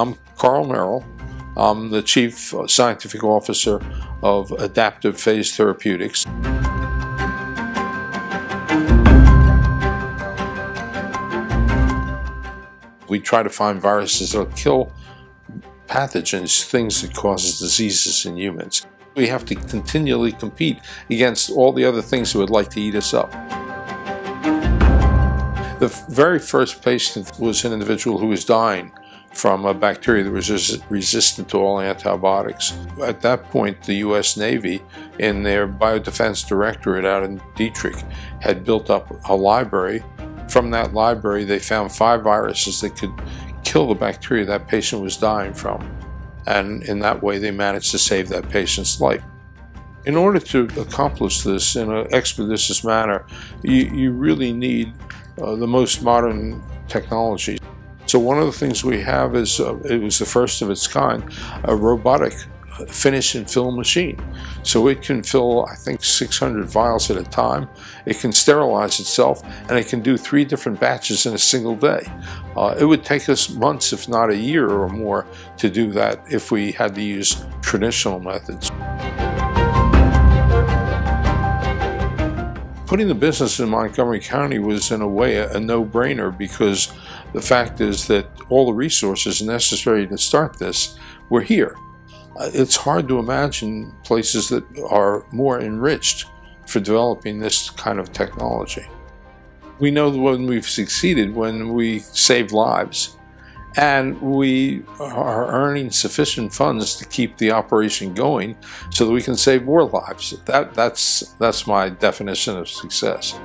I'm Carl Merril. I'm the Chief Scientific Officer of Adaptive Phage Therapeutics. We try to find viruses that kill pathogens, things that causes diseases in humans. We have to continually compete against all the other things that would like to eat us up. The very first patient was an individual who was dying from a bacteria that was res resistant to all antibiotics. At that point, the U.S. Navy, in their biodefense directorate out in Detrick, had built up a library. From that library, they found five viruses that could kill the bacteria that patient was dying from. And in that way, they managed to save that patient's life. In order to accomplish this in an expeditious manner, you, you really need uh, the most modern technology. So one of the things we have is, uh, it was the first of its kind, a robotic finish and fill machine. So it can fill, I think, 600 vials at a time. It can sterilize itself, and it can do three different batches in a single day. Uh, it would take us months, if not a year or more, to do that if we had to use traditional methods. Putting the business in Montgomery County was, in a way, a, a no-brainer because the fact is that all the resources necessary to start this were here. Uh, it's hard to imagine places that are more enriched for developing this kind of technology. We know when we've succeeded when we save lives and we are earning sufficient funds to keep the operation going so that we can save more lives. That, that's, that's my definition of success.